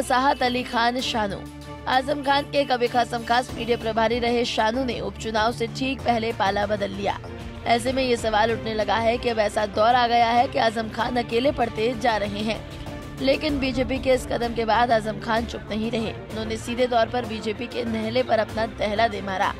फसाहत अली खान शानू। आज़म खान के कभी खासम खास मीडिया प्रभारी रहे शानू ने उपचुनाव से ठीक पहले पाला बदल लिया। ऐसे में ये सवाल उठने लगा है कि अब ऐसा दौर आ गया है कि आज़म खान अकेले पड़ते जा रहे हैं। लेकिन बीजेपी के इस कदम के बाद आज़म खान चुप नहीं रहे। उन्होंने सीधे तौर पर बीजेपी के नहले पर अपना दहला दे मारा।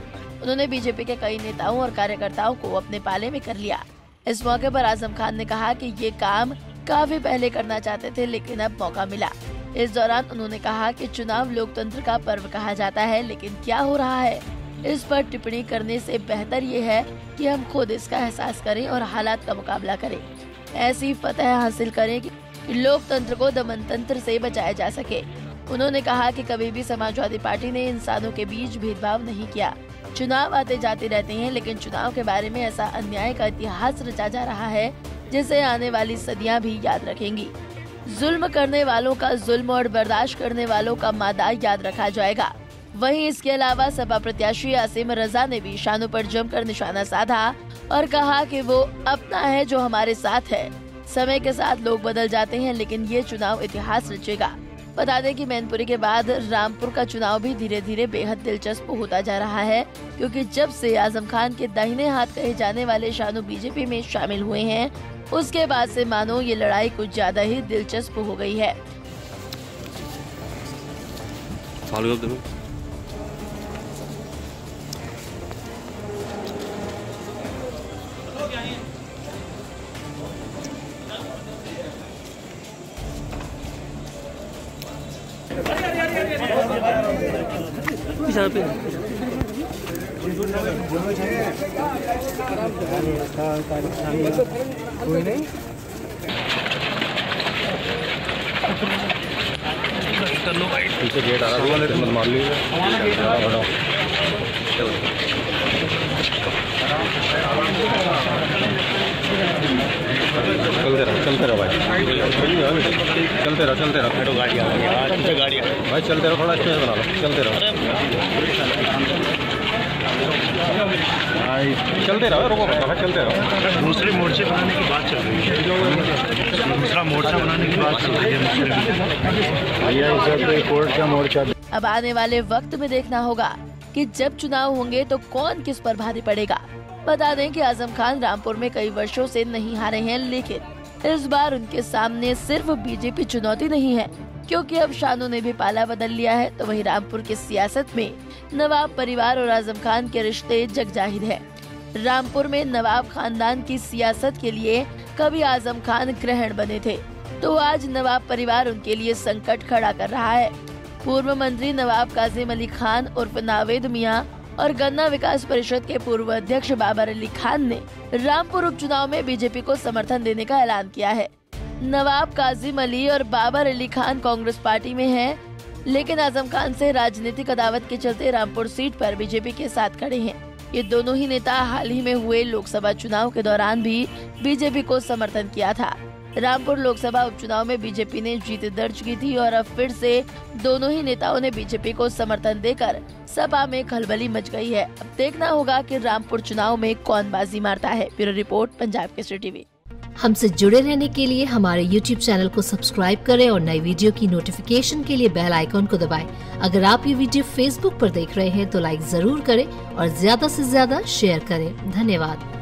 उन्होंने बीजेपी के कई नेताओं और कार्यकर्ताओं को अपने पाले में कर लिया। इस मौके पर आज़म खान ने कहा कि ये काम काफ़ी पहले करना चाहते थे, लेकिन अब मौका मिला। इस दौरान उन्होंने कहा कि चुनाव लोकतंत्र का पर्व कहा जाता है, लेकिन क्या हो रहा है? इस पर टिप्पणी करने से बेहतर ये है कि हम खुद इसका एहसास करें और हालात का मुकाबला करें। ऐसी फतह हासिल करें कि लोकतंत्र को दमन तंत्र से बचाया जा सके। उन्होंने कहा कि कभी भी समाजवादी पार्टी ने इंसानों के बीच भेदभाव नहीं किया। चुनाव आते जाते रहते हैं, लेकिन चुनाव के बारे में ऐसा अन्याय का इतिहास रचा जा रहा है, जिसे आने वाली सदियाँ भी याद रखेंगी। जुल्म करने वालों का जुल्म और बर्दाश्त करने वालों का मादा याद रखा जाएगा। वहीं इसके अलावा सपा प्रत्याशी आसिम रजा ने भी शानों पर जमकर निशाना साधा और कहा कि वो अपना है जो हमारे साथ है। समय के साथ लोग बदल जाते हैं, लेकिन ये चुनाव इतिहास रचेगा। बता दें कि मैनपुरी के बाद रामपुर का चुनाव भी धीरे धीरे बेहद दिलचस्प होता जा रहा है, क्योंकि जब से आज़म खान के दाहिने हाथ कहे जाने वाले शानू बीजेपी में शामिल हुए हैं, उसके बाद से मानो ये लड़ाई कुछ ज़्यादा ही दिलचस्प हो गई है। कोई नहीं। पीछे गेट आ रहा है। मत मार लीजिए चलते रहो चलते रहो भाई चलते रहो चलते रहो। गाड़ी आ गई गाड़ी आ भाई चलते रहो थोड़ा स्टेज बना लो। चलते रहो। भाई चलते रहो रोको भाई चलते रहो। दूसरे मोर्चे बनाने की बात चल रही है। दूसरा मोर्चा बनाने की बात चल रही है भैया इस वक्त कोर्ट का मोर्चा अब आने वाले वक्त में देखना होगा कि जब चुनाव होंगे तो कौन किस पर भारी पड़ेगा। बता दें कि आज़म खान रामपुर में कई वर्षों से नहीं हारे हैं लेकिन इस बार उनके सामने सिर्फ़ बीजेपी चुनौती नहीं है, क्योंकि अब शानू ने भी पाला बदल लिया है तो वहीं रामपुर की सियासत में नवाब परिवार और आज़म खान के रिश्ते जग ज़ाहिर है। रामपुर में नवाब खानदान की सियासत के लिए कभी आज़म खान ग्रहण बने थे तो आज नवाब परिवार उनके लिए संकट खड़ा कर रहा है। पूर्व मंत्री नवाब काजिम अली खान उर्फ़ नावेद मियाँ और गन्ना विकास परिषद के पूर्व अध्यक्ष बाबर अली खान ने रामपुर उपचुनाव में बीजेपी को समर्थन देने का ऐलान किया है। नवाब काजिम अली और बाबर अली खान कांग्रेस पार्टी में हैं, लेकिन आज़म खान से राजनीतिक अदावत के चलते रामपुर सीट पर बीजेपी के साथ खड़े हैं। ये दोनों ही नेता हाल ही में हुए लोकसभा चुनाव के दौरान भी बीजेपी को समर्थन किया था। रामपुर लोकसभा उपचुनाव में बीजेपी ने जीत दर्ज की थी और अब फिर से दोनों ही नेताओं ने बीजेपी को समर्थन देकर सभा में खलबली मच गई है। अब देखना होगा कि रामपुर चुनाव में कौन बाजी मारता है। Bureau report, Punjab Kesari TV. हमसे जुड़े रहने के लिए हमारे YouTube चैनल को सब्सक्राइब करें और नई वीडियो की नोटिफिकेशन के लिए बेल आइकॉन को दबाएँ। अगर आप ये वीडियो Facebook पर देख रहे हैं तो लाइक ज़रूर करें और ज़्यादा से ज़्यादा शेयर करें। धन्यवाद।